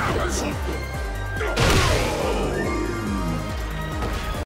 Shit.